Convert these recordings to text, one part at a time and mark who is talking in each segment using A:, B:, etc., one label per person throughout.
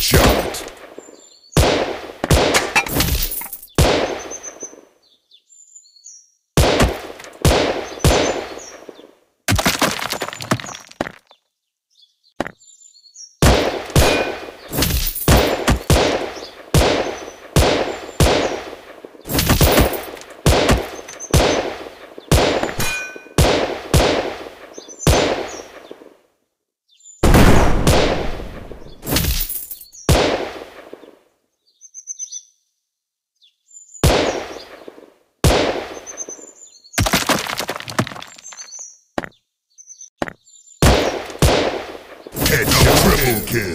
A: shot. Headshot. Triple kill.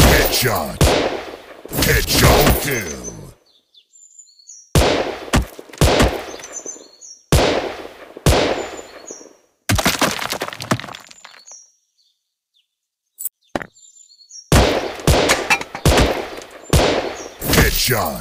A: Headshot. Headshot kill. Headshot.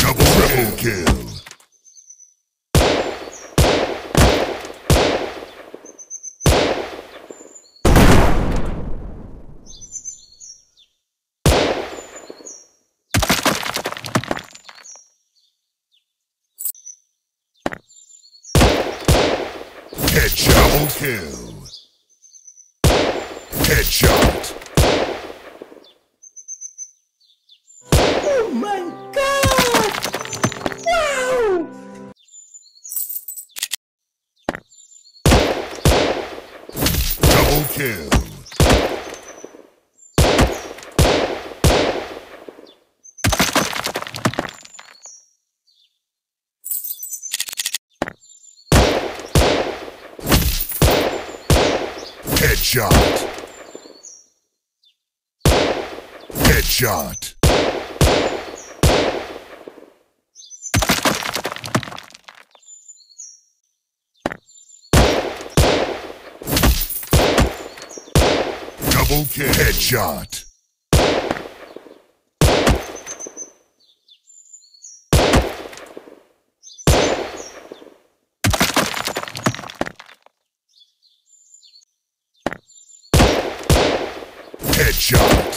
A: Double triple kill. Headshot. Double kill. Headshot.
B: Oh my god! Wow!
A: Double kill. Headshot. Headshot. Double kill. Headshot. Show.